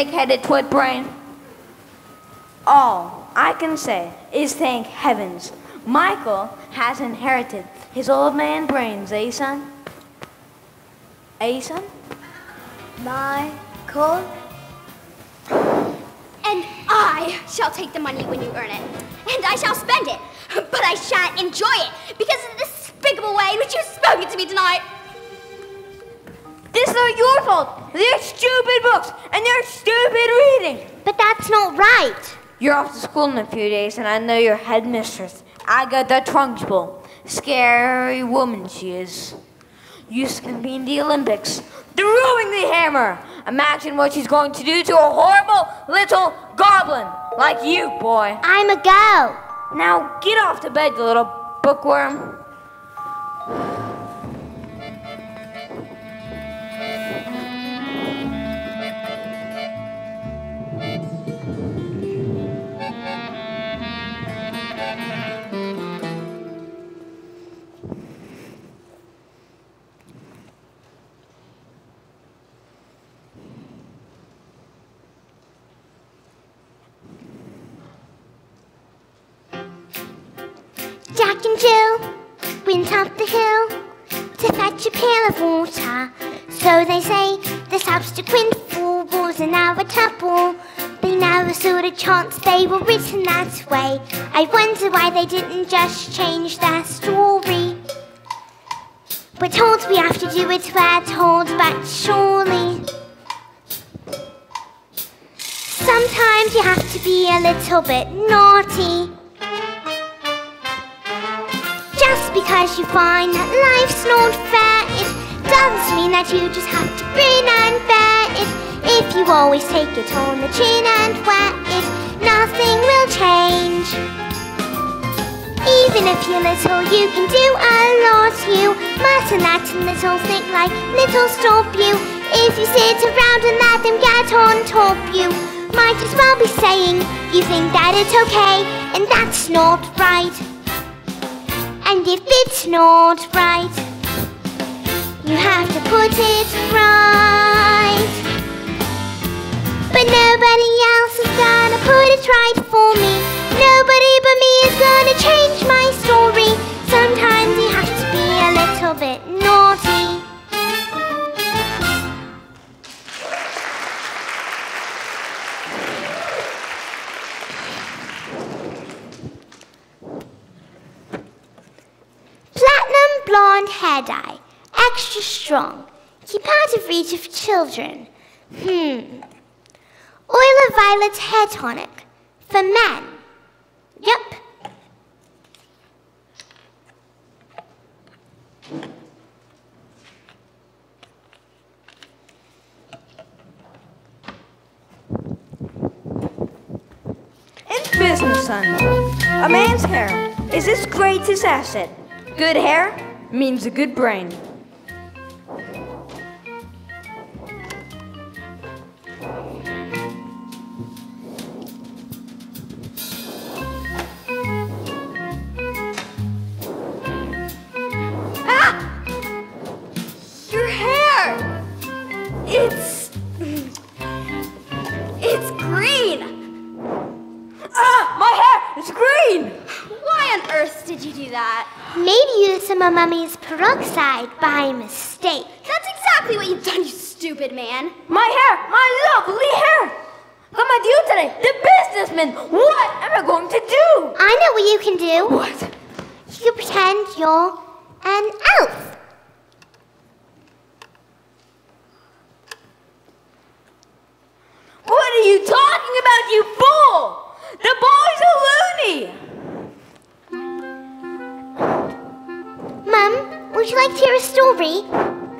thick-headed twit brain. All I can say is thank heavens Michael has inherited his old man brains, eh, son? Eh, son? Michael? And I shall take the money when you earn it. And I shall spend it. But I shan't enjoy it because of the despicable way in which you've spoken to me tonight. This is not your fault. They're stupid books and they're stupid reading. But that's not right. You're off to school in a few days, and I know your headmistress, Agatha Trunchbull. Scary woman she is. Used to compete in the Olympics. Throwing the hammer. Imagine what she's going to do to a horrible little goblin like you, boy. I'm a girl. Now get off to bed, you little bookworm. Written that way. I wonder why they didn't just change their story. We're told we have to do it, we're told, but surely. Sometimes you have to be a little bit naughty. Just because you find that life's not fair, it doesn't mean that you just have to grin and bear it. If you always take it on the chin and wear it, nothing will change. Even if you're little, you can do a lot. You mustn't let a little thing like little stop you. If you sit around and let them get on top you, might as well be saying you think that it's okay, and that's not right. And if it's not right, you have to put it right. It right for me. Nobody but me is gonna change my story. Sometimes you have to be a little bit naughty. Platinum blonde hair dye. Extra strong. Keep out of reach of children. Hmm. Oil of violet hair tonic. For men. Yep. In business, son, a man's hair is his greatest asset. Good hair means a good brain. Mummy's peroxide by mistake. That's exactly what you've done, you stupid man. My hair, my lovely hair. What am I doing today? The businessman. What am I going to do? I know what you can do. What? You pretend you're an elf. What are you talking about, you fool? The boy's a loony! Mum, would you like to hear a story?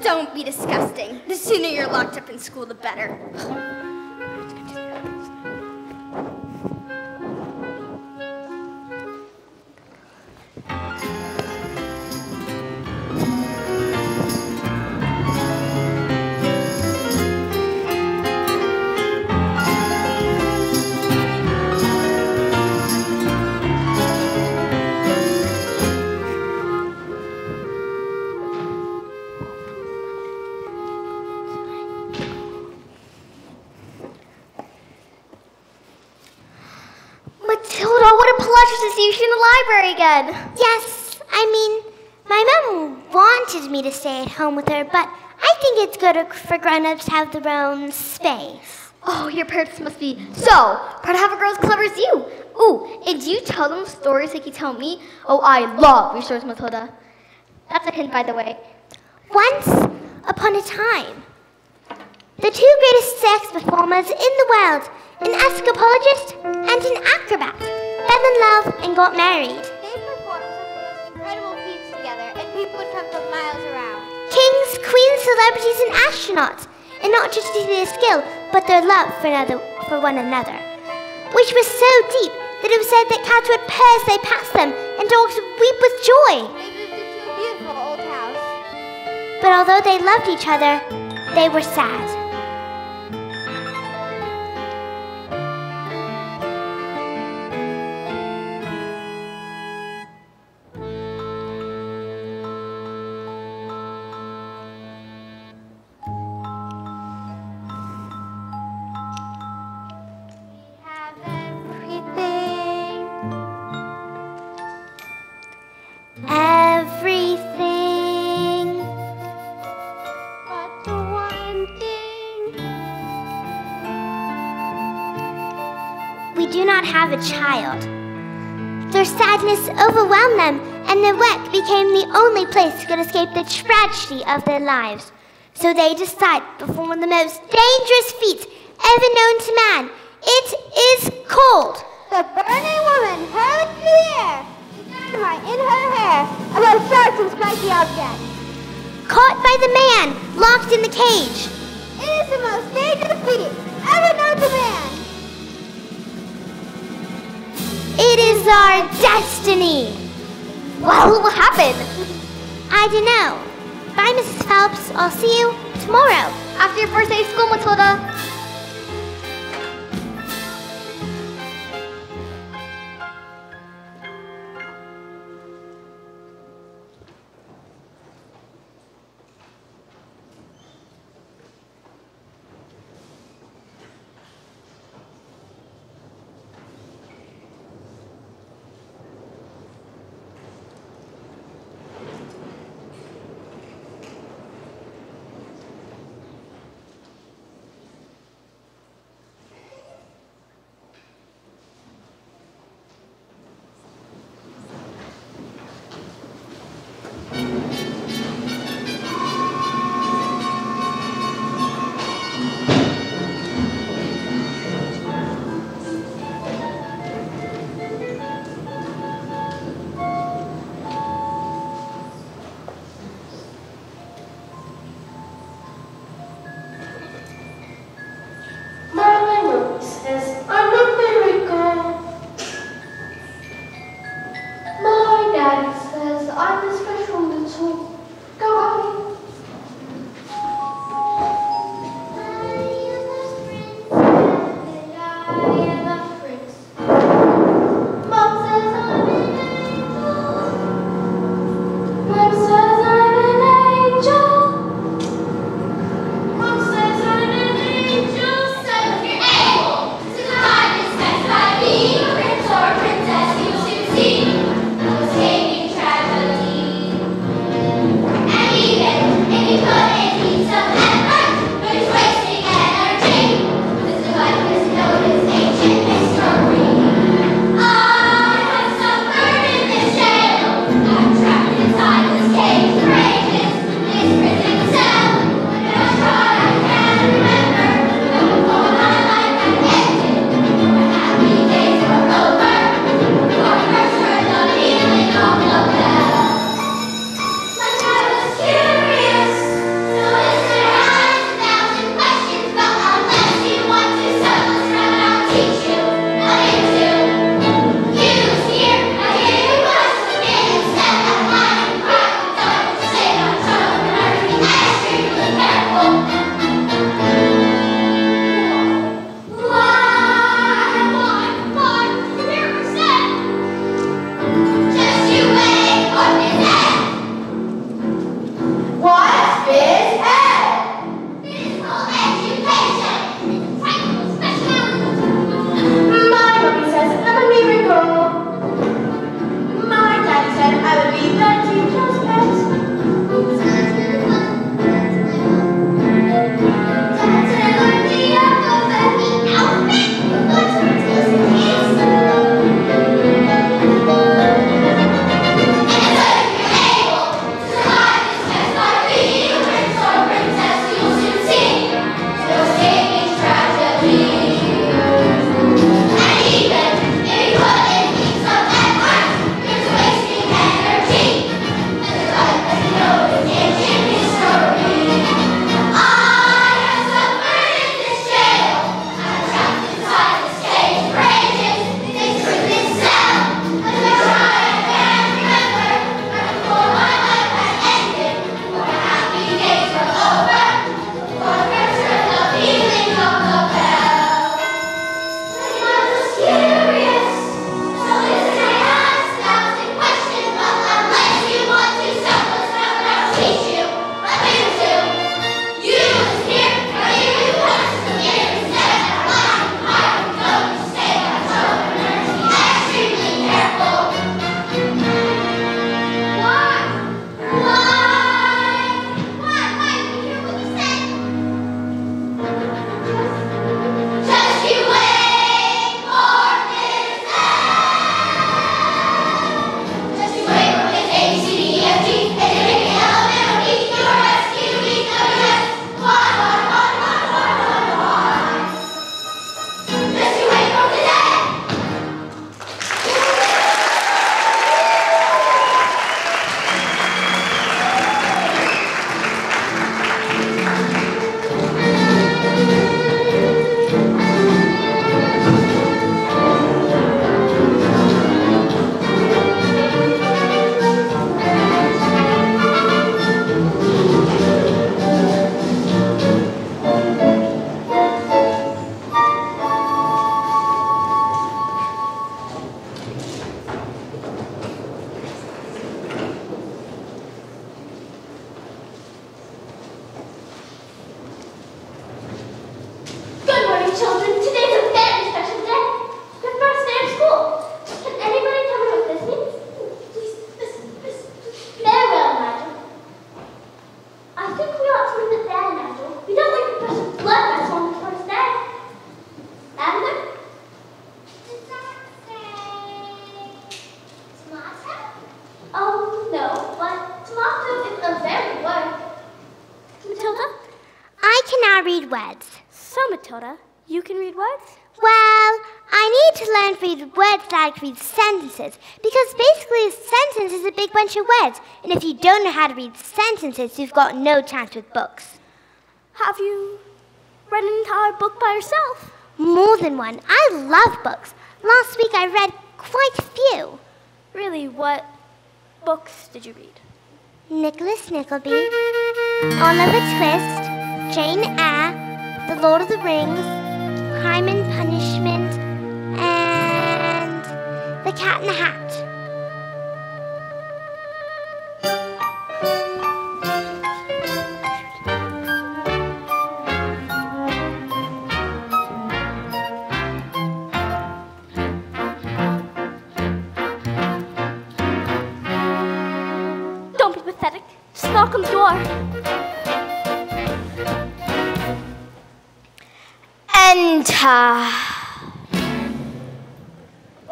Don't be disgusting. The sooner you're locked up in school, the better. See you in the library again. Yes, I mean, my mom wanted me to stay at home with her, but I think it's good for grown-ups to have their own space. Oh, your parents must be so proud to have a girl as clever as you. Ooh, and do you tell them stories like you tell me? Oh, I love your stories, Matilda. That's a hint, by the way. Once upon a time, the two greatest sex performers in the world, an escapologist and an acrobat, fell in love and got married. They performed some of the most incredible feats together, and people would come from miles around. Kings, queens, celebrities, and astronauts, and not just due to their skill, but their love for, another, for one another, which was so deep that it was said that cats would purr as they passed them, and dogs would weep with joy. They moved into a beautiful old house. But although they loved each other, they were sad. Have a child. Their sadness overwhelmed them, and the wreck became the only place that could escape the tragedy of their lives. So they decide to perform the most dangerous feat ever known to man. It is called the burning woman hurled through the air, dynamite in her hair, above sharks and spiky objects. Caught by the man, locked in the cage. It is the most dangerous feat ever known to man. It is our destiny. Well, what happened? I don't know. Bye, Mrs. Phelps. I'll see you tomorrow. After your first day of school, Matilda. Words like read sentences because basically a sentence is a big bunch of words. And if you don't know how to read sentences, you've got no chance with books. Have you read an entire book by yourself? More than one. I love books. Last week I read quite a few. Really, what books did you read? Nicholas Nickleby, Oliver Twist, Jane Eyre, The Lord of the Rings, Crime and Punishment, The Cat in the Hat. Don't be pathetic. Just knock on the door. Enter.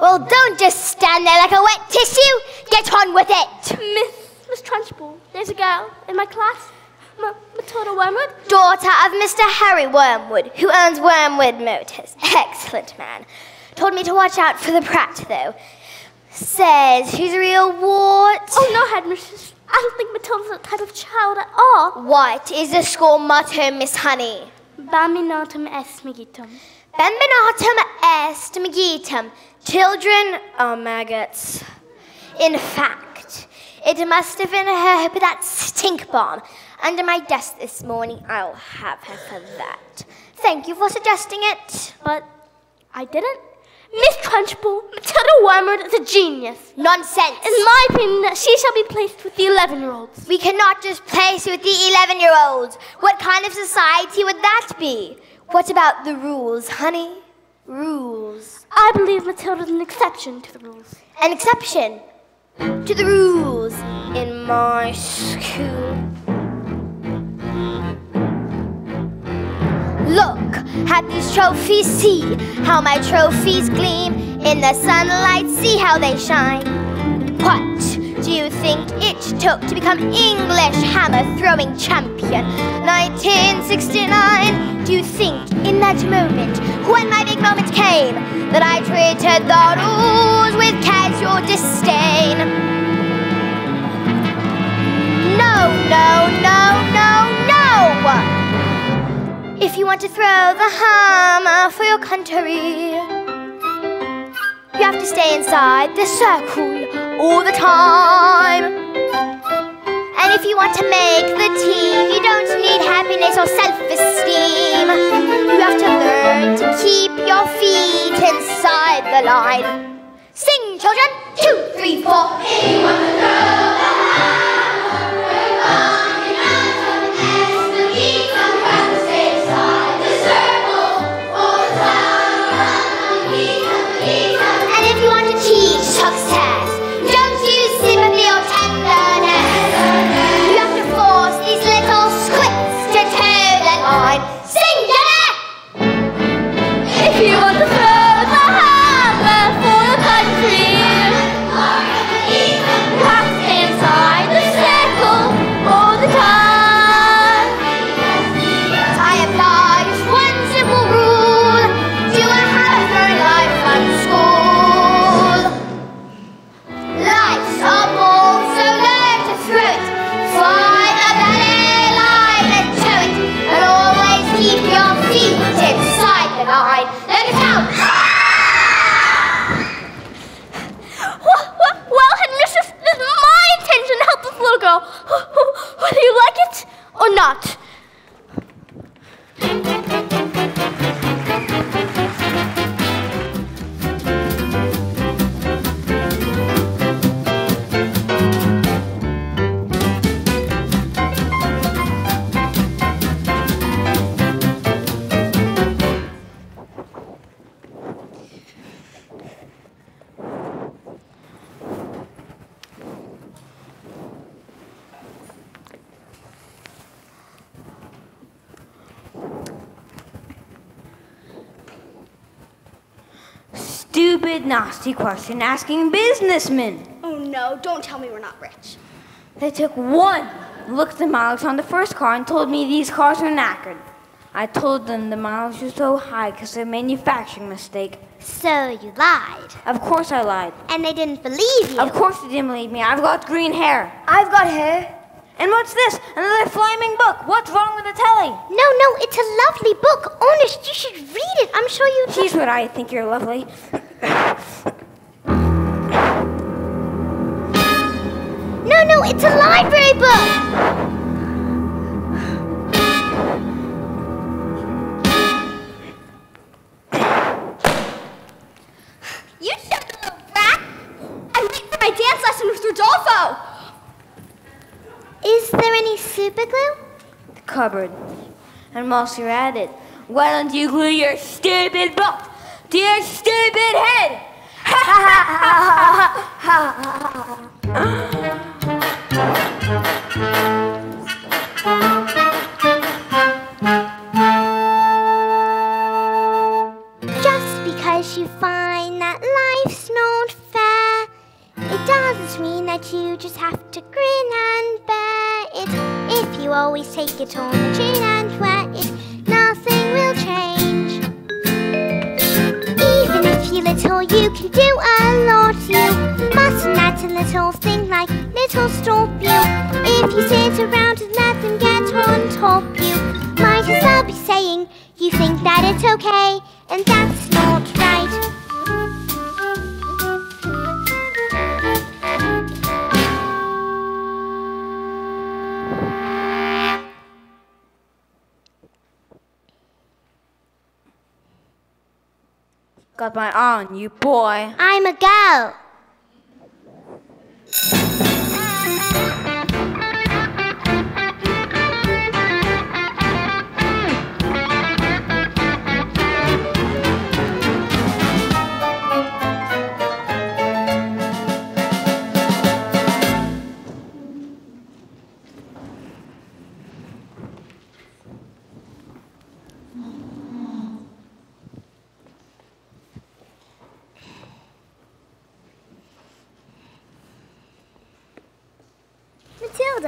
Well, don't just stand there like a wet tissue. Get on with it. Miss, Miss Trunchbull, there's a girl in my class, Ma- Matilda Wormwood. Daughter of Mr. Harry Wormwood, who owns Wormwood Motors. Excellent man. Told me to watch out for the Pratt, though. Says he's a real wart. Oh, no, headmistress. I don't think Matilda's that type of child at all. What is the school motto, Miss Honey? Bambinatum est maggitum. Bambinatum est maggitum. Children are maggots. In fact, it must have been her put that stink bomb under my desk this morning. I'll have her for that. Thank you for suggesting it. But I didn't. Miss Trunchbull, Matilda Wormwood is a genius. Nonsense. In my opinion, she shall be placed with the 11 year olds. We cannot just place with the 11 year olds. What kind of society would that be? What about the rules, honey? Rules. I believe Matilda's an exception to the rules. An exception to the rules in my school. Look at these trophies, see how my trophies gleam in the sunlight, see how they shine. What do you think it took to become English hammer throwing champion? 1969. Do you think in that moment, when my big moment came, that I treated the rules with casual disdain? No, no, no, no, no! If you want to throw the hammer for your country, you have to stay inside the circle all the time. And if you want to make the team, you don't need happiness or self-esteem. You have to learn to keep your feet inside the line. Sing, children! Two, three, four. If you want to throw the hammer, whether you like it or not. Nasty question asking businessmen. Oh no, don't tell me we're not rich. They took one look at the mileage on the first car and told me these cars are knackered. I told them the mileage was so high because of a manufacturing mistake. So you lied. Of course I lied. And they didn't believe you. Of course they didn't believe me. I've got green hair. I've got hair. And what's this? Another flaming book. What's wrong with the telly? No, no, it's a lovely book. Honest, you should read it. I'm sure you. Here's what I think you're lovely. No, no, it's a library book. You shut the little brat! I'm late for my dance lesson with Rodolfo! Is there any super glue? The cupboard. And whilst you're at it, why don't you glue your stupid book your stupid head? Just because you find that life's not fair, it doesn't mean that you just have to grin and bear it. If you always take it on the chin and wear it, nothing will change. You're little, you can do a lot. You mustn't let a little thing like little stop you. If you sit around and let them get on top you, might as well be saying you think that it's okay, and that's not right. Got my on you, boy. I'm a girl.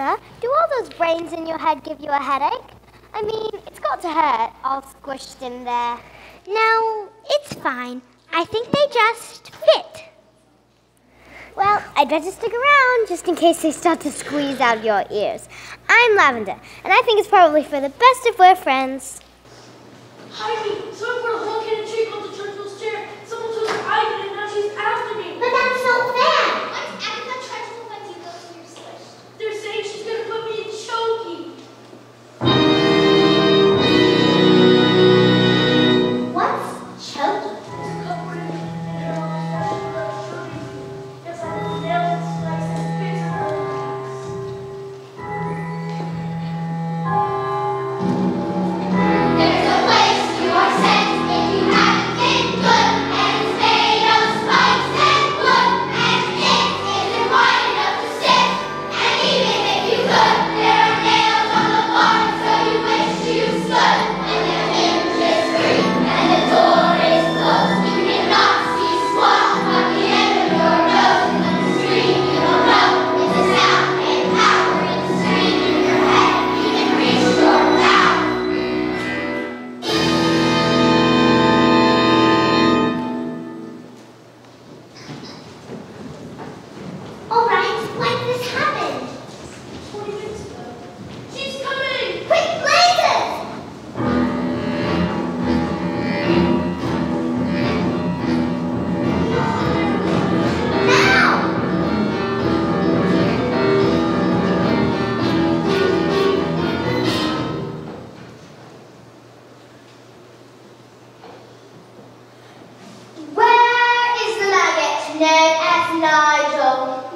Do all those brains in your head give you a headache? I mean, it's got to hurt, all squished in there. No, it's fine. I think they just fit. Well, I'd better stick around just in case they start to squeeze out your ears. I'm Lavender, and I think it's probably for the best if we're friends. Heidi, maggot as Nigel?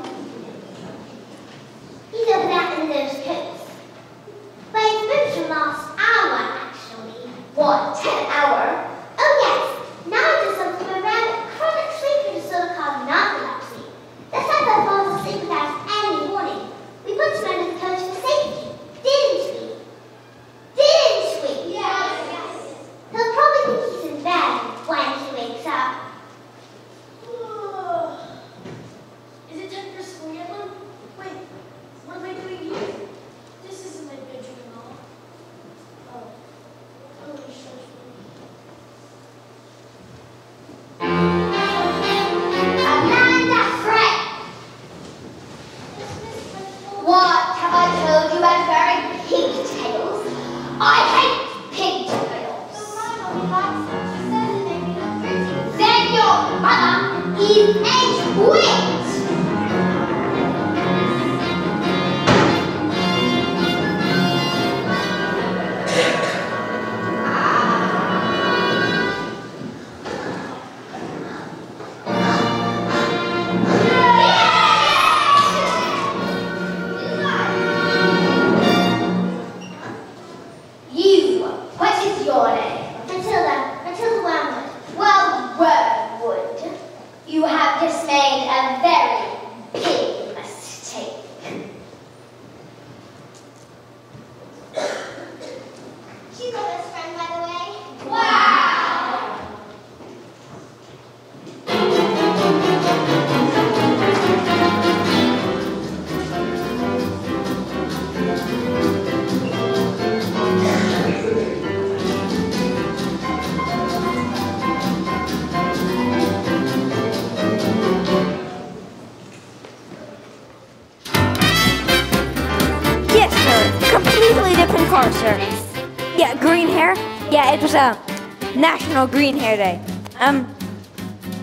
Green Hair Day. Um,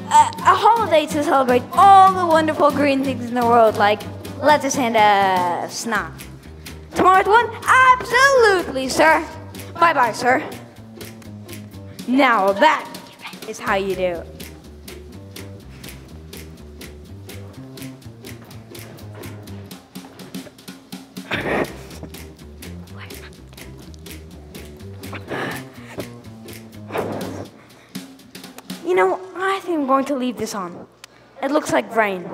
a, a holiday to celebrate all the wonderful green things in the world, like lettuce and snot. Tomorrow at one? Absolutely, sir. Bye bye, sir. Now that is how you do I'm going to leave this on. It looks like rain.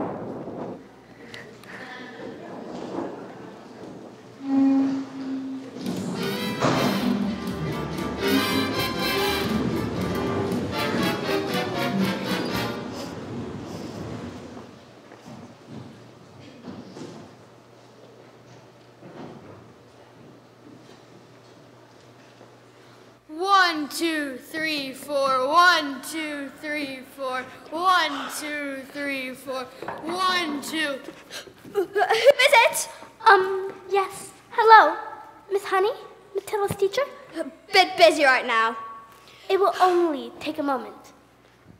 Only take a moment.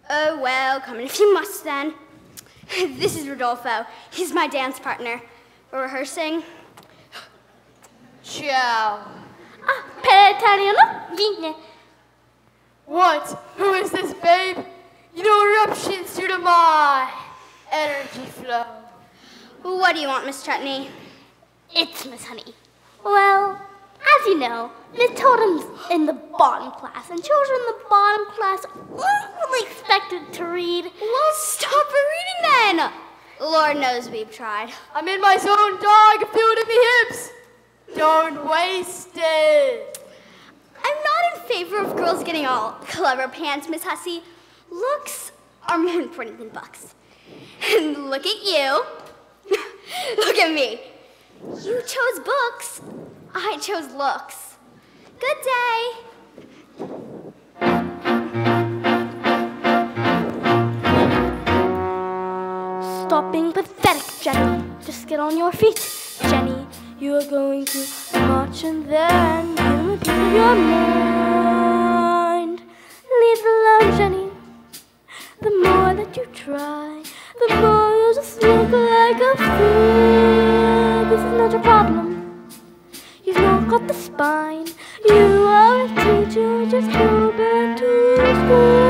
Oh, well, come in if you must then. This is Rodolfo. He's my dance partner. We're rehearsing. Ciao. Ah, per italiano. What? Who is this, babe? You know eruptions due to my energy flow. What do you want, Miss Chutney? It's Miss Honey. Well, as you know, Miss Totem's in the bottom class, and children in the bottom class aren't really expected to read. Well, stop reading then. Lord knows we've tried. I'm in my zone, dog. Feel it in the hips. Don't waste it. I'm not in favor of girls getting all clever pants, Miss Hussey. Looks are more important than books. And look at you. look at me. You chose books. I chose looks. Good day. Stop being pathetic, Jenny. Just get on your feet, Jenny. You are going to march and then a of your mind. Leave it alone, Jenny. The more that you try, the more you'll just look like a fool. Got the spine. You are a teacher, just back to school.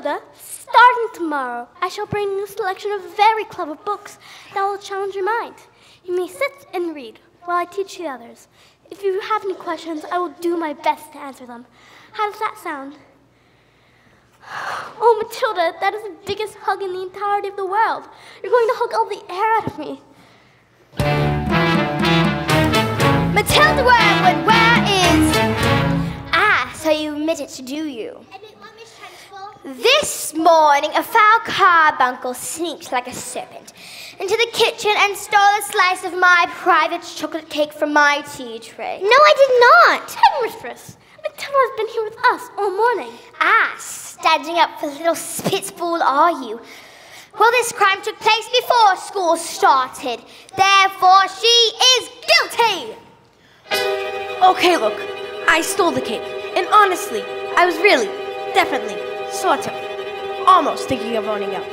Matilda, starting tomorrow, I shall bring you a selection of very clever books that will challenge your mind. You may sit and read while I teach the others. If you have any questions, I will do my best to answer them. How does that sound? Oh, Matilda, that is the biggest hug in the entirety of the world. You're going to hug all the air out of me. Matilda Wormwood, where is... Ah, so you admit it, to do you? This morning, a foul carbuncle sneaked like a serpent into the kitchen and stole a slice of my private chocolate cake from my tea tray. No, I did not. Headmistress, Matilda has been here with us all morning. Ah, standing up for the little spitball, are you? Well, this crime took place before school started. Therefore, she is guilty. Okay, look, I stole the cake. And honestly, I was really, definitely, sort of, almost thinking of owning up.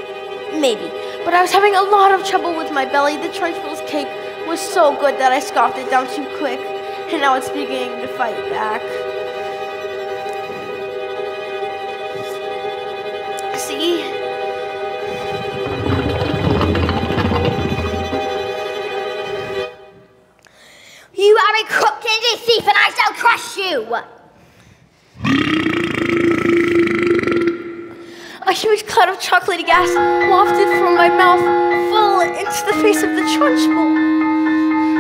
Maybe. But I was having a lot of trouble with my belly. The Trunchbull's cake was so good that I scoffed it down too quick. And now it's beginning to fight back. See? You are a crooked and a thief, and I shall crush you. A huge cloud of chocolatey gas wafted from my mouth full into the face of the Trunchbull.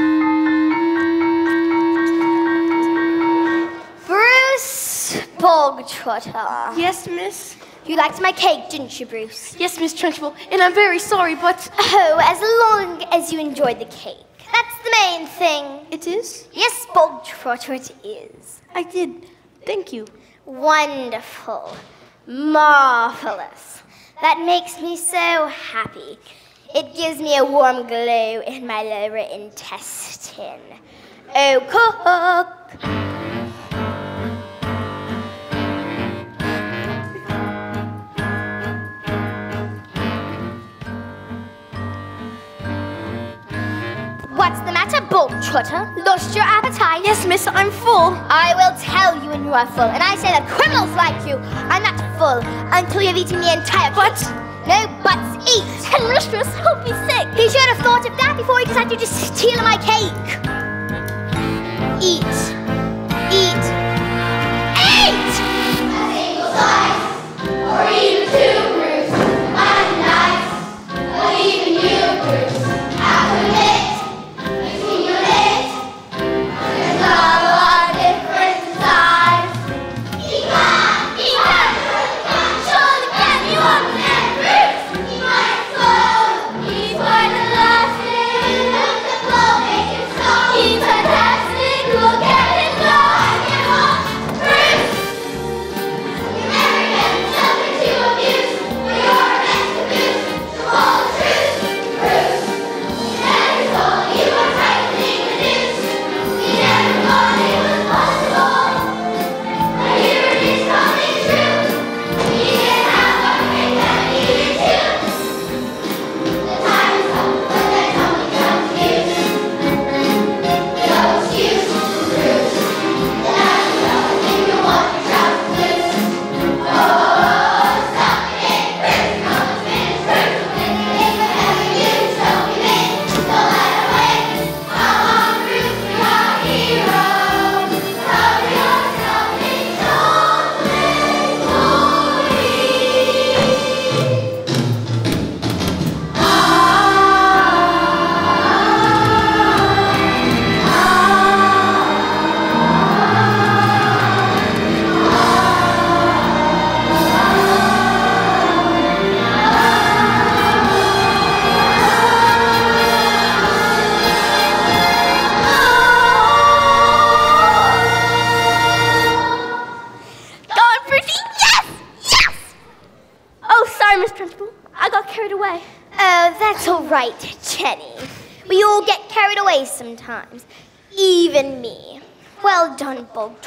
Bruce Bogtrotter. Yes, miss? You liked my cake, didn't you, Bruce? Yes, Miss Trunchbull, and I'm very sorry, but Oh, as long as you enjoyed the cake. That's the main thing. it is. Yes, Bogtrotter, it is. I did. Thank you. Wonderful. Marvelous. That makes me so happy. It gives me a warm glow in my lower intestine. Oh, cook. The matter, Bogtrotter? Lost your appetite? Yes, miss, I'm full. I will tell you when you are full, and I say that criminals like you are not full until you have eaten the entire But No buts, eat! Headmistress, don't be sick! He should have thought of that before he decided to steal my cake! Eat. Eat. Eat! A single slice, or even two, Bruce. I'm nice, but even you, Bruce,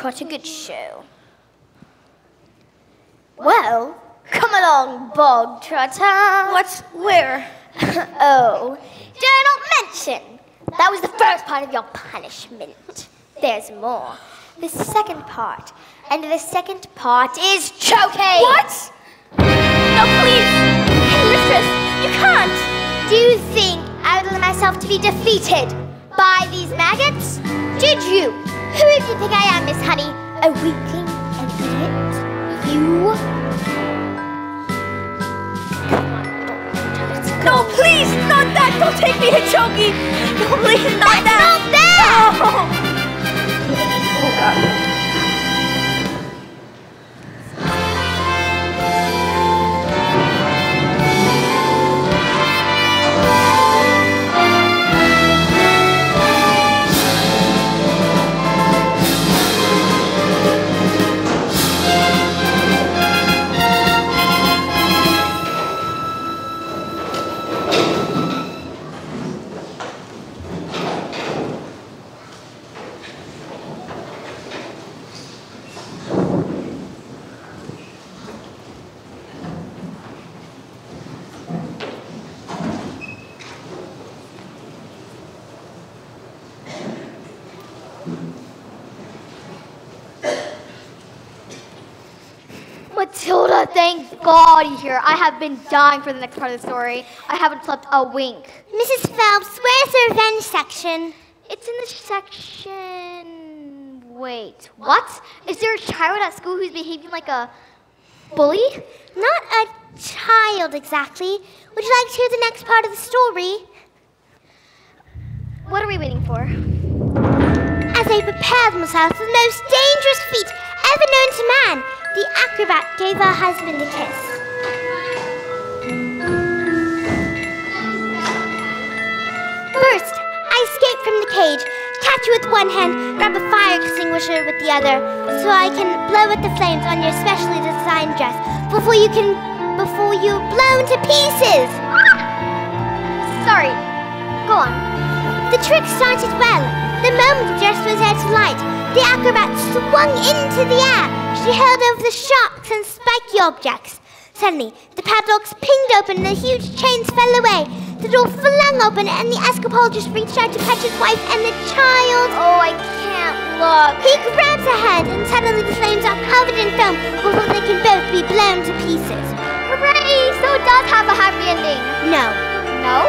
Trot. A good show. Well, come along, Bogtrotter. What's where? oh, I not mention? That was the first part of your punishment. There's more. The second part. And the second part is choking. What? No, please! Mistress, you can't. Do you think I would allow myself to be defeated by these maggots? Did you? Who do you think I am, Miss Honey? A weakling? An idiot? You? No, please! Not that! Don't take me to Chokey! No, please, not That's that! not that! Oh. oh, God. Matilda, thank God you're here. I have been dying for the next part of the story. I haven't slept a wink. Mrs. Phelps, where's the revenge section? It's in the section. Wait, what? Is there a child at school who's behaving like a bully? Not a child exactly. Would you like to hear the next part of the story? What are we waiting for? As they prepared themselves for the most dangerous feat ever known to man, the acrobat gave her husband a kiss. First, I escape from the cage, catch you with one hand, grab a fire extinguisher with the other, so I can blow out the flames on your specially designed dress before you can before you're blown to pieces. Sorry. Go on. The trick started well. The moment the dress was out of light, the acrobat swung into the air. She held over the sharks and spiky objects. Suddenly, the padlocks pinged open and the huge chains fell away. The door flung open and the escapologist reached out to catch his wife and the child. Oh, I can't look. He grabs her head and suddenly the flames are covered in foam before they can both be blown to pieces. Hooray! So it does have a happy ending. No, No?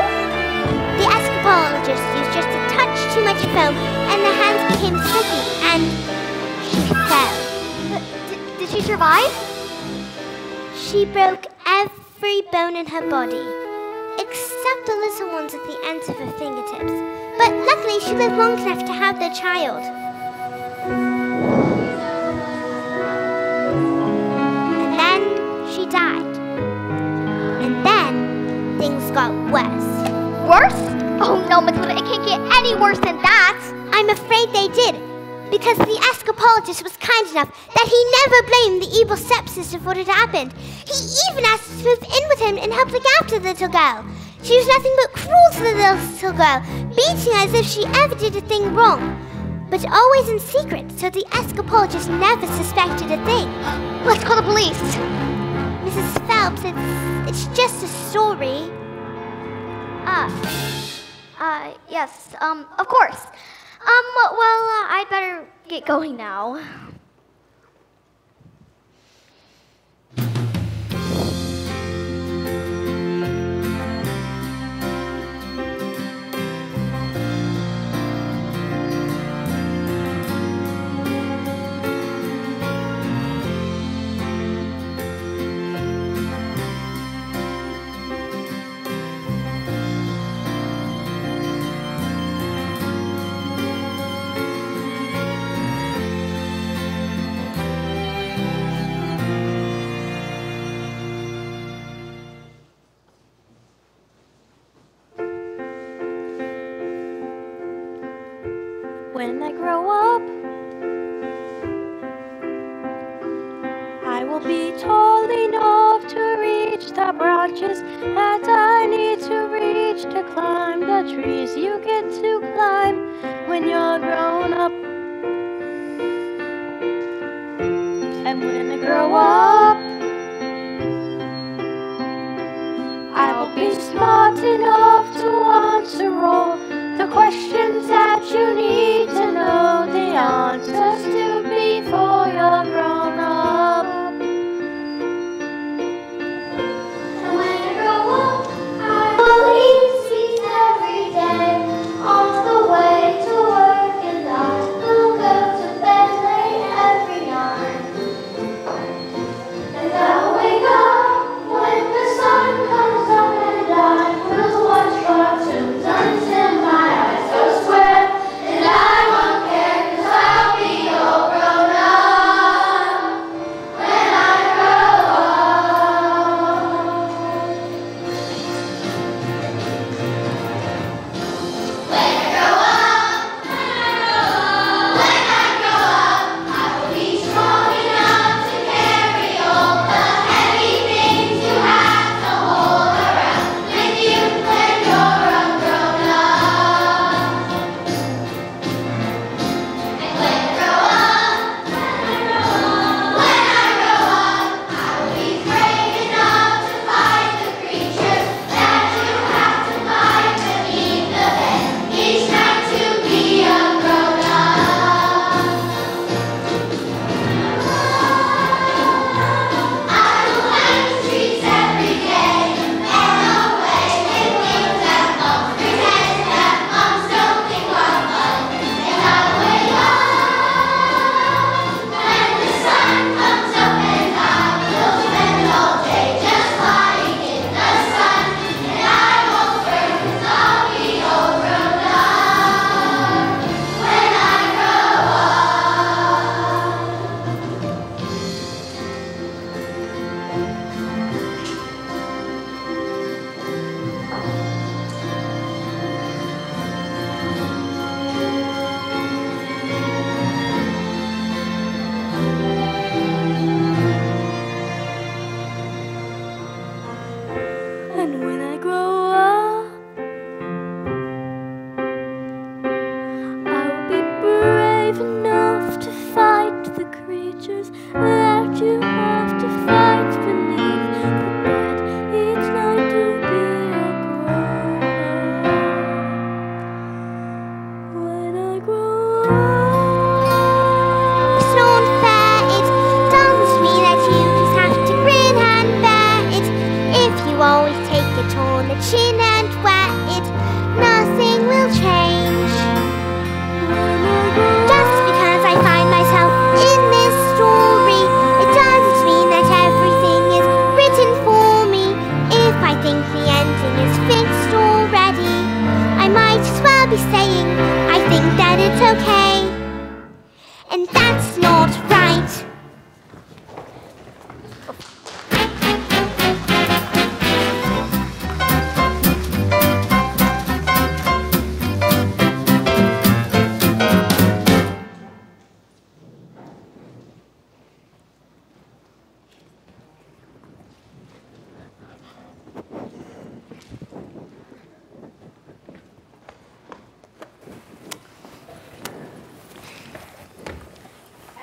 the escapologist used just a touch too much foam and the hands became sticky and she fell. Did she survive? She broke every bone in her body, except the little ones at the ends of her fingertips. But luckily, she lived long enough to have their child. And then she died. And then things got worse. Worse? Oh no, Matilda, it can't get any worse than that. I'm afraid they did, because the escapologist was kind enough that he never blamed the evil stepsister for what had happened. He even asked us to move in with him and help look after the little girl. She was nothing but cruel to the little girl, beating her as if she ever did a thing wrong. But always in secret, so the escapologist never suspected a thing. Let's call the police. Mrs. Phelps, it's, it's just a story. Ah. Uh, yes, um, of course. Um, well, uh, I'd better get going now.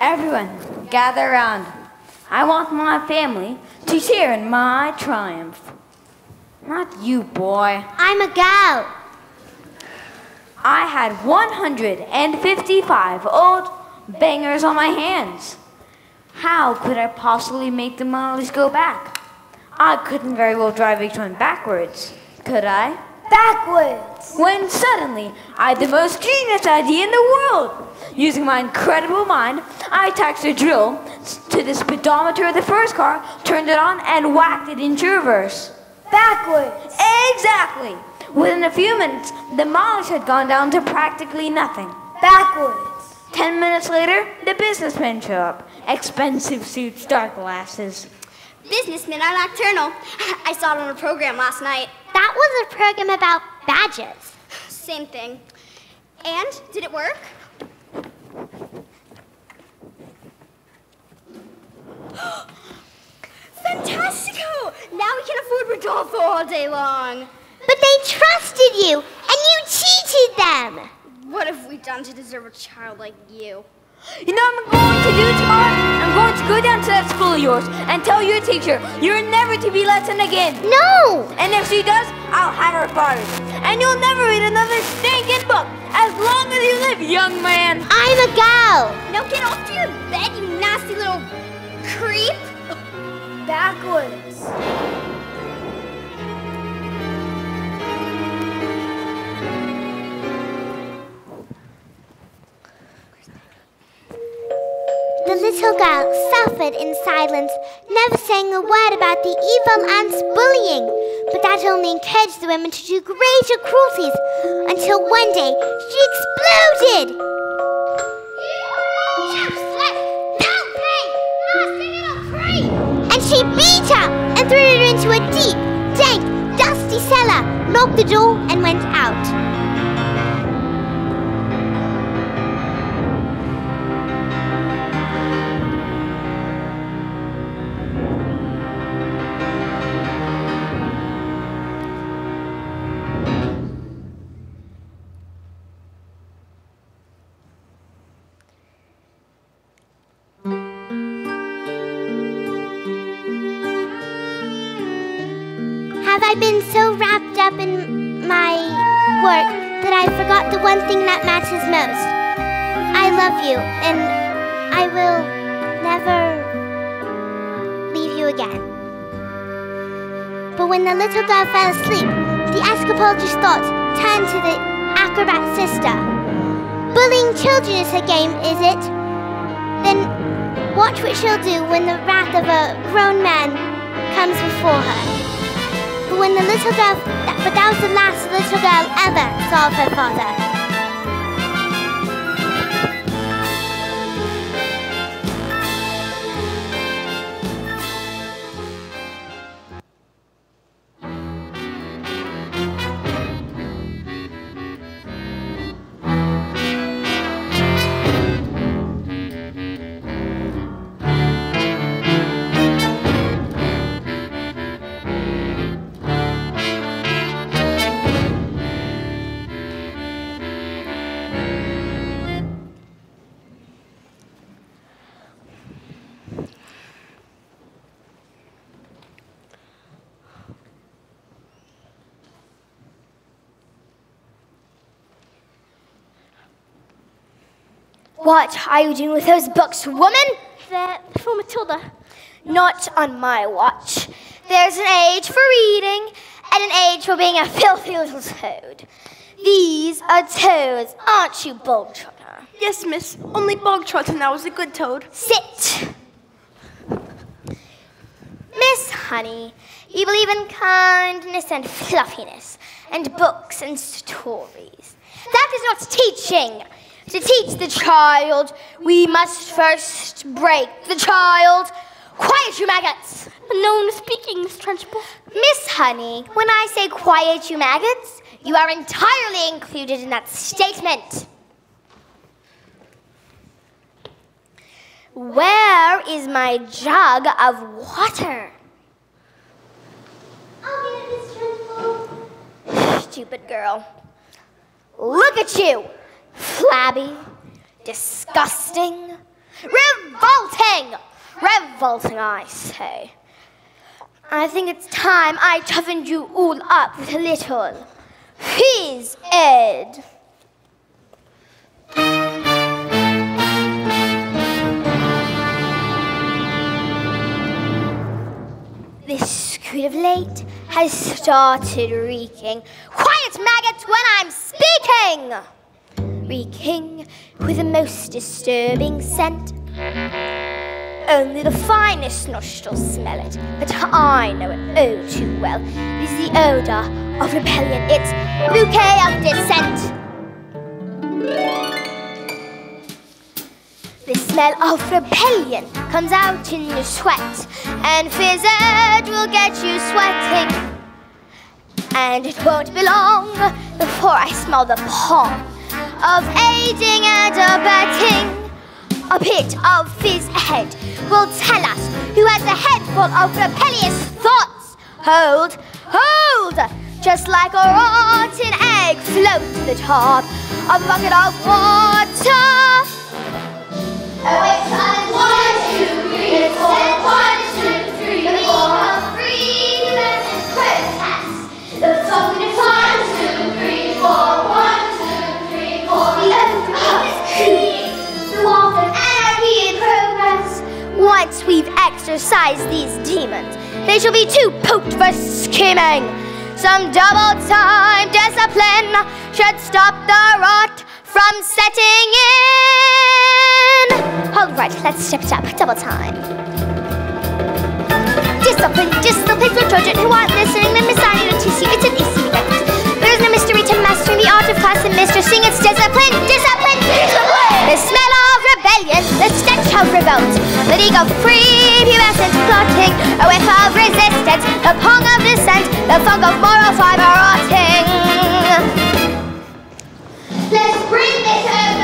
Everyone, gather around. I want my family to share in my triumph. Not you, boy. I'm a girl. I had 155 old bangers on my hands. How could I possibly make the Mollies go back? I couldn't very well drive each one backwards, could I? Backwards. When suddenly I had the most genius idea in the world. Using my incredible mind, I attached a drill to the speedometer of the first car, turned it on, and whacked it into reverse. Backwards. Exactly! Within a few minutes, the mileage had gone down to practically nothing. Backwards. Ten minutes later, the businessmen show up. Expensive suits, dark glasses. Businessmen are nocturnal. I saw it on a program last night. That was a program about badges. Same thing. And did it work? Fantastico! Now we can afford Rodolfo all day long. But they trusted you, and you cheated them. What have we done to deserve a child like you? You know what I'm going to do tomorrow? I'm going to go down to that school of yours and tell your teacher you're never to be let in again. No! And if she does, I'll have her fired. And you'll never read another stinking book as long as you live, young man. I'm a girl. Now get off to your bed, you nasty little creep. Backwards. Little girl suffered in silence, never saying a word about the evil aunt's bullying. But that only encouraged the women to do greater cruelties until one day she exploded. And she beat her and threw her into a deep, dank, dusty cellar, locked the door, and went out. In my work that I forgot the one thing that matters most? I love you, and I will never leave you again. But when the little girl fell asleep, the escapologist thought turned to the acrobat sister. Bullying children is her game, is it? Then watch what she'll do when the wrath of a grown man comes before her. But when the little girl, but that was the last little girl ever saw of her father. What are you doing with those books, woman? They're for Matilda. Not on my watch. There's an age for reading and an age for being a filthy little toad. These are toads, aren't you, Bogtrotter? Yes, miss. Only Bogtrotter now is a good toad. Sit. Miss Honey, you believe in kindness and fluffiness, and books and stories. That is not teaching. To teach the child, we must first break the child. Quiet, you maggots! No one speaking, Miss Trunchbull. Miss Honey, when I say quiet, you maggots, you are entirely included in that statement. Where is my jug of water? I'll get it, Miss Trunchbull. Stupid girl. Look at you! Flabby, disgusting, revolting! Revolting, I say. I think it's time I toughened you all up with a little phys ed. This screed of late has started reeking. Quiet, maggots, when I'm speaking! Reeking with a most disturbing scent. Only the finest nostrils smell it, but I know it oh too well. It is the odor of rebellion, its bouquet of dissent. The smell of rebellion comes out in your sweat, and phys ed will get you sweating. And it won't be long before I smell the palm of aiding and abetting. A bit of phys ed will tell us who has a head full of rebellious thoughts. Hold, hold! just like a rotten egg, float to the top of a bucket of water. Oh, it's on one, two, three, four. One, two, three, four. Free and quotas. The song is one, two, three, four. Once we've exorcised these demons, they shall be too pooped for scheming. Some double time discipline should stop the rot from setting in. All right, let's step it up. Double time. Discipline, discipline for children who aren't listening. Messiah to teach you. It's an the art of class and mistressing. It's discipline, discipline, discipline. The smell of rebellion, the stench of revolt, the league of free pubescent plotting, a whiff of resistance, the pong of dissent, the fog of moral fiber rotting. Let's bring this home.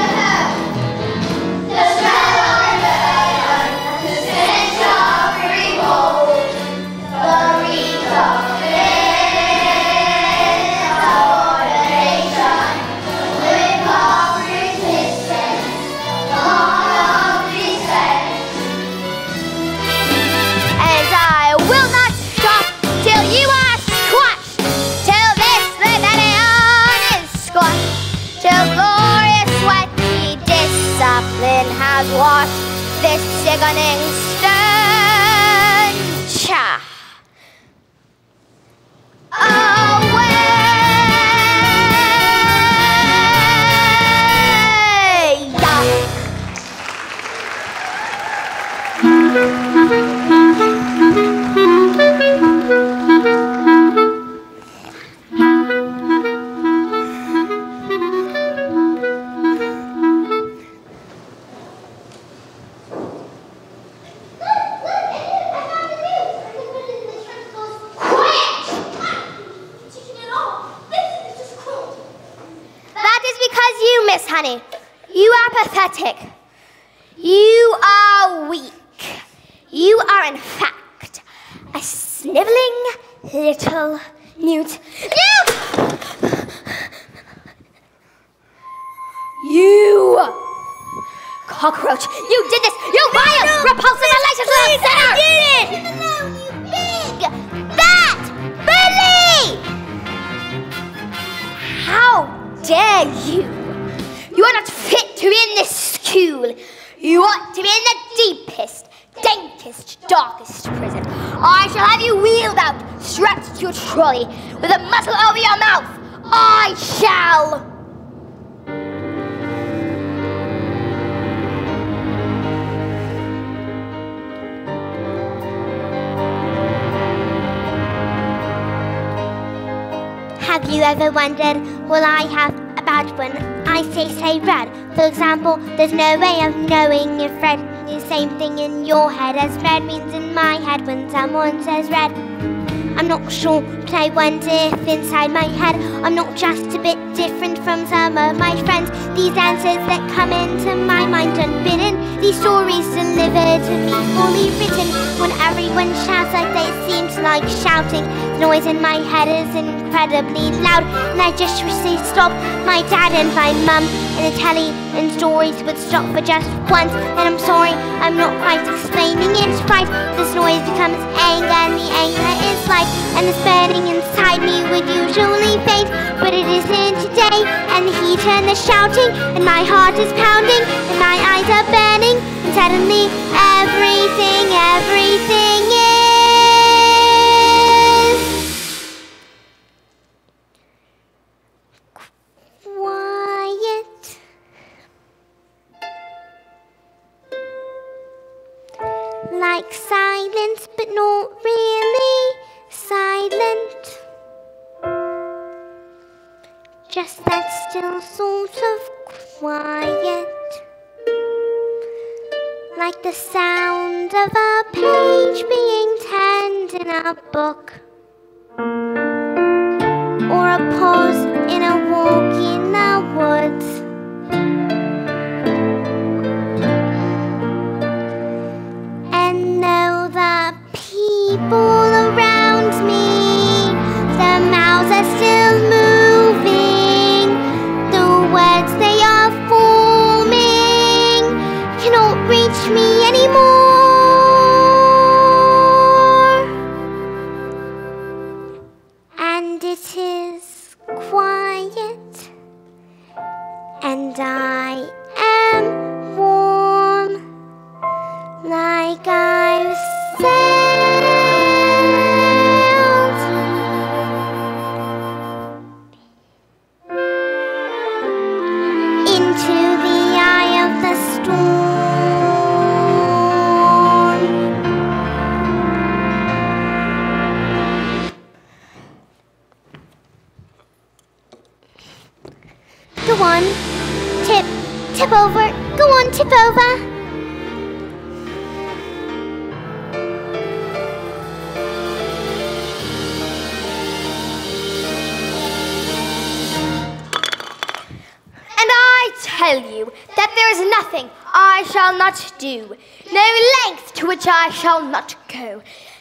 Your head as red means in my head when someone says red. I'm not sure, but I wonder if inside my head I'm not just a bit different from some of my friends. These answers that come into my mind unbidden, these stories delivered to me fully written. When everyone shouts like they seem to like shouting, the noise in my head is incredibly loud, and I just wish they'd stop. My dad and my mum and the telly and stories would stop for just once. And I'm sorry, I'm not quite explaining it right. This noise becomes anger, and the anger is life, and this burning inside me would usually fade, but it isn't today. And the heat and the shouting, and my heart is pounding, and my eyes are burning, and suddenly everything, everything really silent. Just that still sort of quiet. Like the sound of a page being turned in a book. Or a pause in a walk in the woods. Know And I tell you that there is nothing I shall not do, no length to which I shall not go,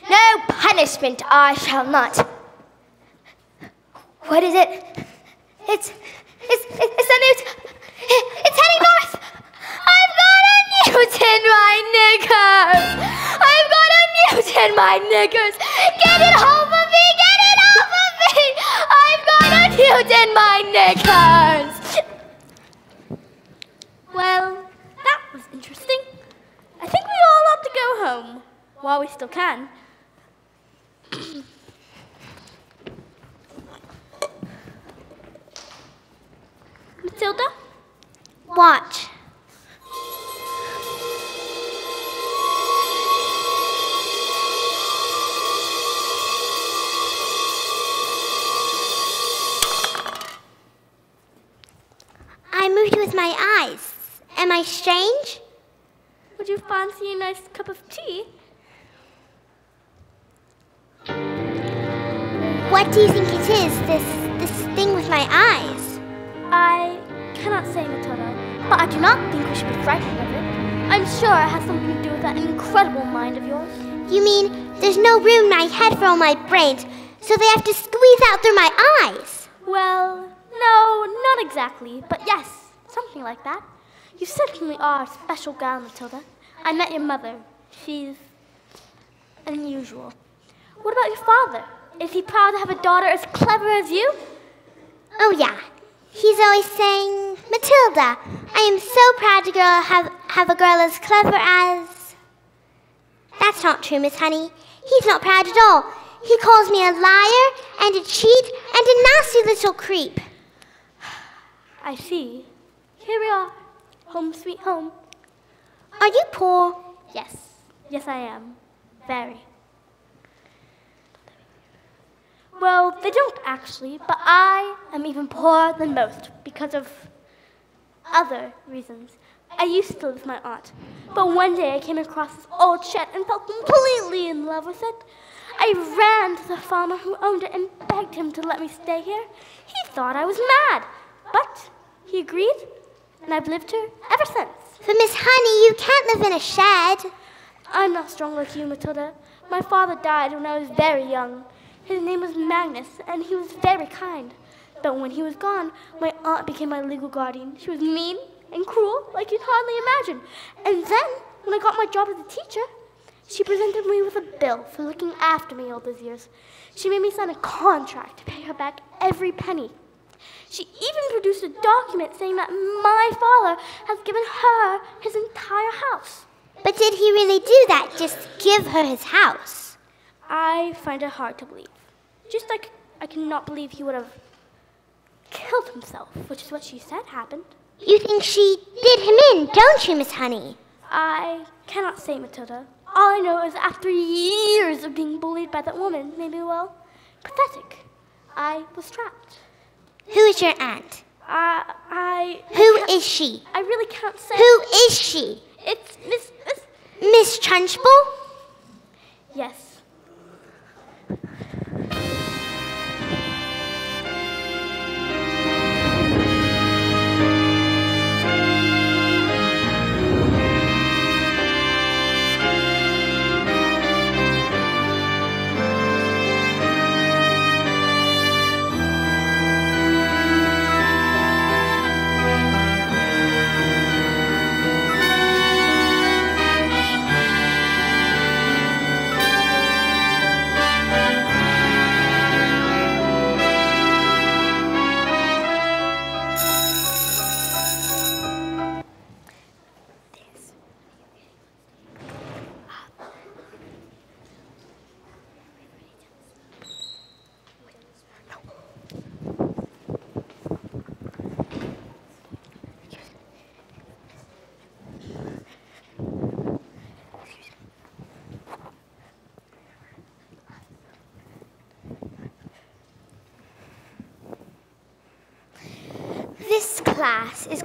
no punishment I shall not. What is it? It's, it's, it's a newt. It's heading north. I've got a my knickers. I've got a newt my knickers. Get it off of me. Get it off of me. I've got a newt my knickers. Well, that was interesting. I think we all ought to go home while we still can. Matilda? Watch. My eyes. Am I strange? Would you fancy a nice cup of tea? What do you think it is, this this thing with my eyes? I cannot say, Matilda, but I do not think we should be frightened of it. I'm sure it has something to do with that incredible mind of yours. You mean there's no room in my head for all my brains, so they have to squeeze out through my eyes? Well, no, not exactly, but yes, something like that. You certainly are a special girl, Matilda. I met your mother. She's unusual. What about your father? Is he proud to have a daughter as clever as you? Oh yeah. He's always saying, Matilda, I am so proud to girl have have a girl as clever as That's not true, Miss Honey. He's not proud at all. He calls me a liar and a cheat and a nasty little creep. I see. Here we are. Home sweet home. Are you poor? Yes. Yes, I am. Very. Well, they don't actually, but I am even poorer than most because of other reasons. I used to live with my aunt, but one day I came across this old shed and fell completely in love with it. I ran to the farmer who owned it and begged him to let me stay here. He thought I was mad, but he agreed, and I've lived here ever since. But Miss Honey, you can't live in a shed. I'm not strong like you, Matilda. My father died when I was very young. His name was Magnus, and he was very kind. But when he was gone, my aunt became my legal guardian. She was mean and cruel, like you'd hardly imagine. And then, when I got my job as a teacher, she presented me with a bill for looking after me all those years. She made me sign a contract to pay her back every penny. She even produced a document saying that my father has given her his entire house. But did he really do that? Just give her his house? I find it hard to believe. Just like I cannot believe he would have killed himself, which is what she said happened. You think she did him in, don't you, Miss Honey? I cannot say, Matilda. All I know is after years of being bullied by that woman, maybe, well, pathetic, I was trapped. Who is your aunt? I, I, Who is she? I really can't say. Who is she? It's Miss, Miss. Miss Trunchbull? Yes.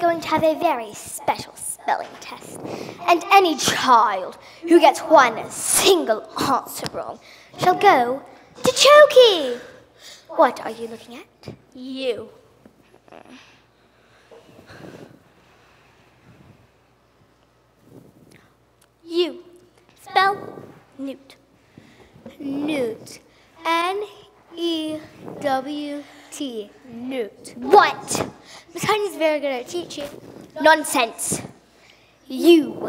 Going to have a very special spelling test. And any child who gets one single answer wrong shall go to Chokey. What are you looking at? You. You. Spell Newt. Newt. N E W T. Newt. What? Miss Honey's very good at teaching. Nonsense. You.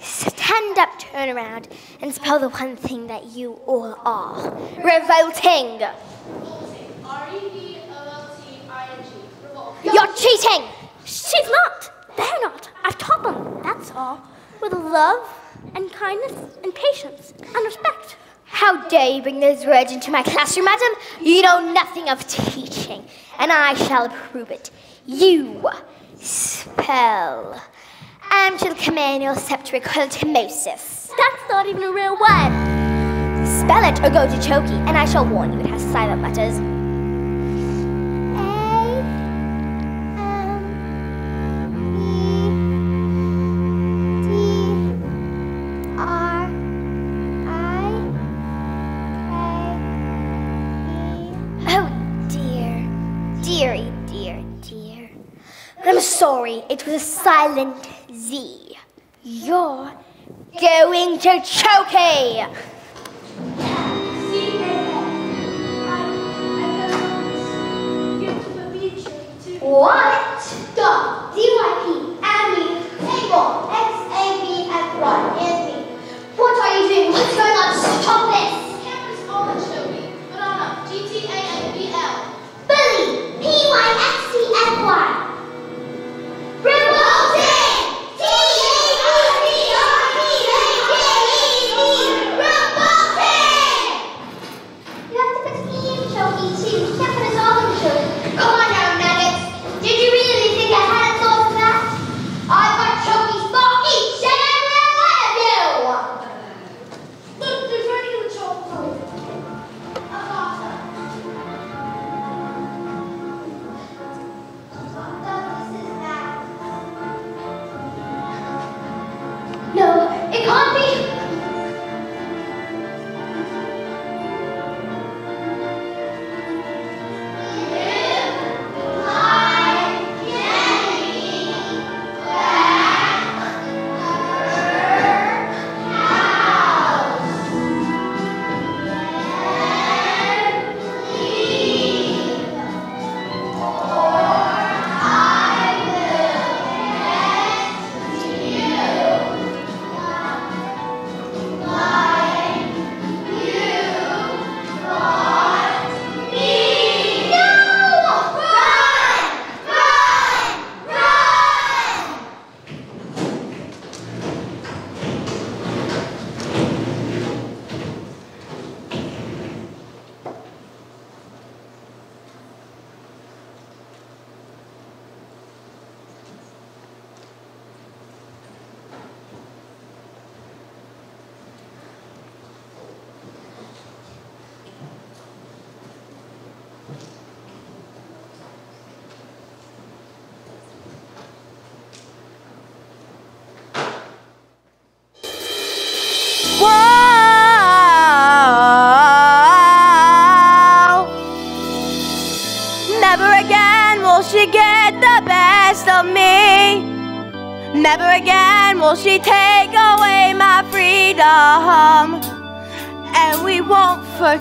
Stand up, turn around, and spell the one thing that you all are. Revolting. Revolting. You're cheating! She's not. They're not. I've taught them. That's all. With love and kindness and patience and respect. How dare you bring those words into my classroom, madam? You know nothing of teaching, and I shall prove it. You spell Amgilcomanial septricoltimosis. That's not even a real word. Spell it or go to Chokey, and I shall warn you it has silent letters. It was a silent Z. You're going to Chokey! What? Dog. D-Y-P. Abby. Table. X-A-B-F-Y. Anthony. What are you doing? What's going on? Stop this. Campus College Shogi. Banana. G-T-A-N-B-L. Billy. P-Y-X-T-F-Y.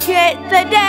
Won't the day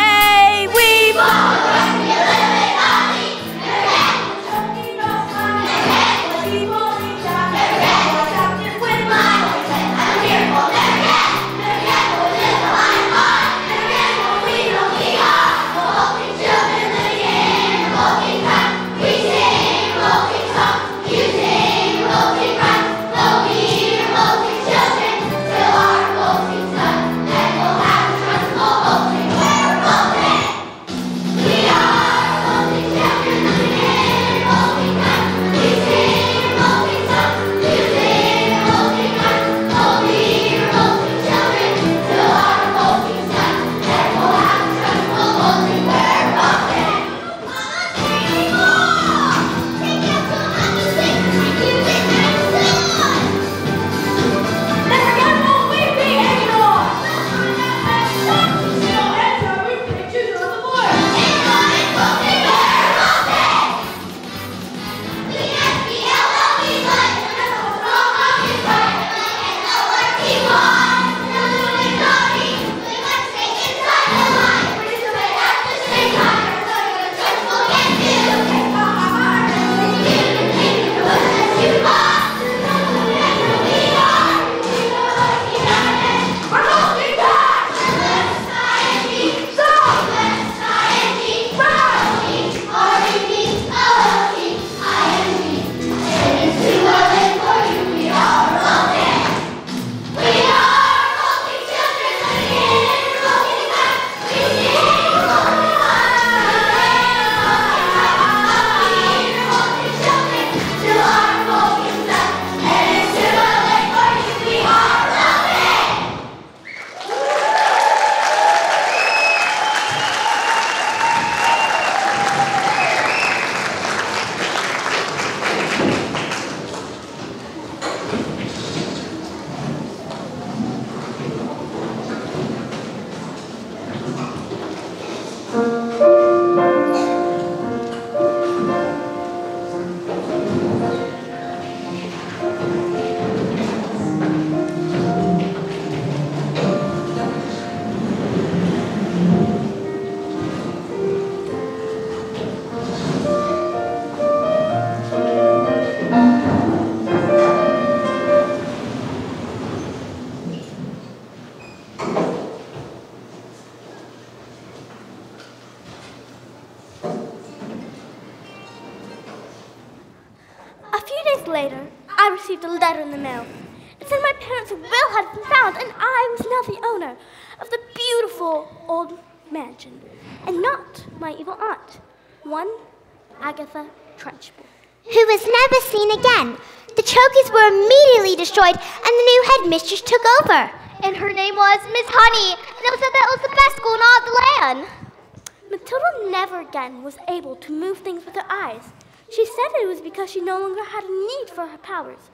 again was able to move things with her eyes. She said it was because she no longer had a need for her powers,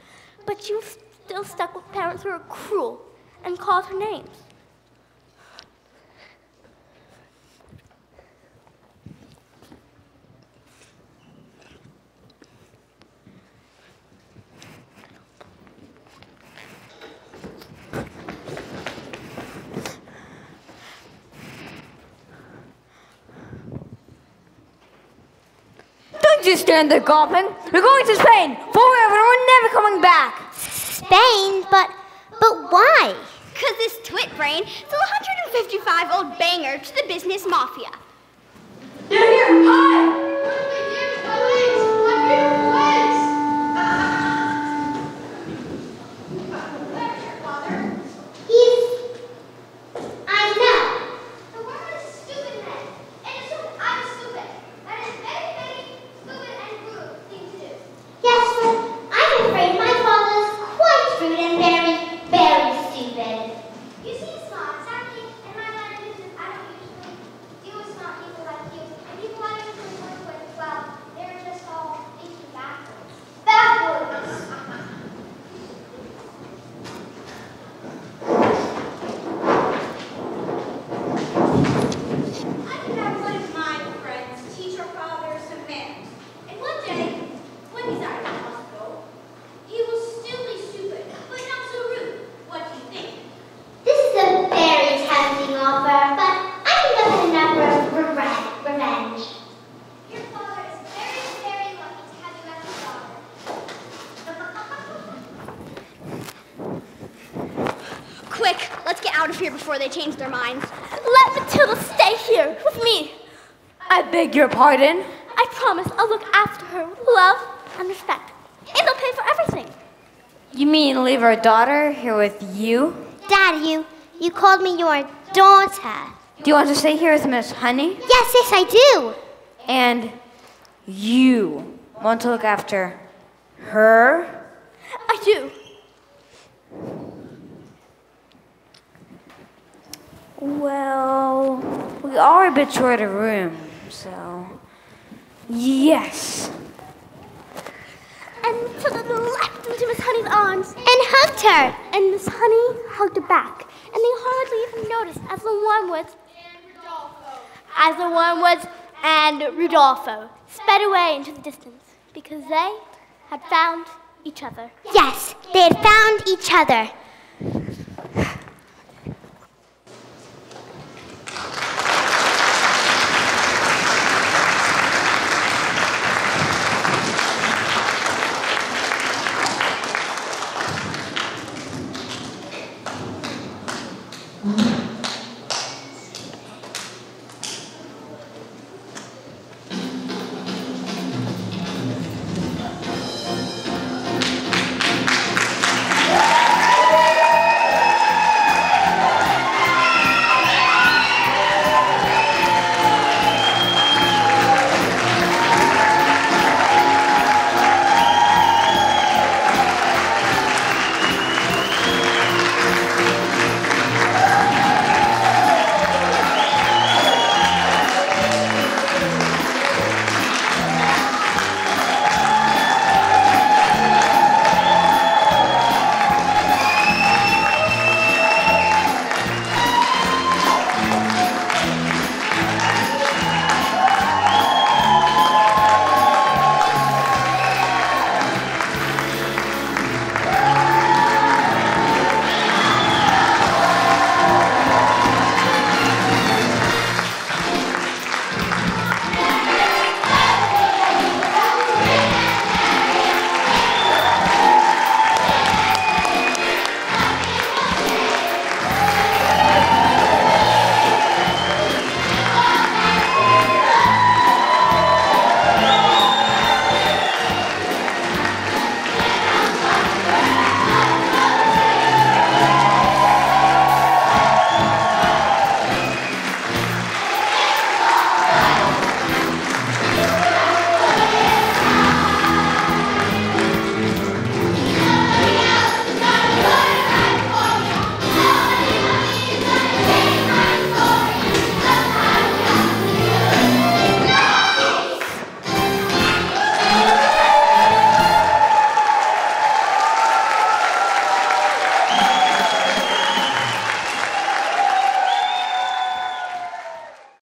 but she was still stuck with parents who were cruel and called her names. Don't you stand there gawping. We're going to Spain forever and we're never coming back. Spain, but but why? Because this twit brain is a 155 old banger to the business mafia. They're here! Hi! Look, my dear, my legs! My beautiful legs! Where's your father? He's I know. The world is a stupid man. And so I'm stupid. That is very, very stupid and rude thing to do. Yes, but I'm afraid my father's quite rude and very, very stupid. You see, it's not exactly in my line of business. I don't usually deal with smart people like you. And people I usually work with, well, they're just all thinking backwards. Backwards! I can have one of my friends teach our father some manners. And one day, when he's out of the hospital, he will still be stupid, but not so rude. What do you think? This is a very tempting offer, but I think I've had enough of reve- revenge. Your father is very, very lucky to have you as his daughter. Quick, let's get out of here before they change their minds. Let Matilda stay here with me. I beg your pardon. I promise I'll look after her with love and respect. And I'll pay for everything. You mean leave our daughter here with you? Dad, you you called me your daughter. Do you want to stay here with Miss Honey? Yes, yes, I do. And you want to look after her? I do. Well, we are a bit short of room, so yes. And Matilda leapt into Miss Honey's arms. And hugged her. And Miss Honey hugged her back. And they hardly even noticed as the Wormwoods as the Wormwoods and Rudolpho sped away into the distance because they had found each other. Yes, they had found each other.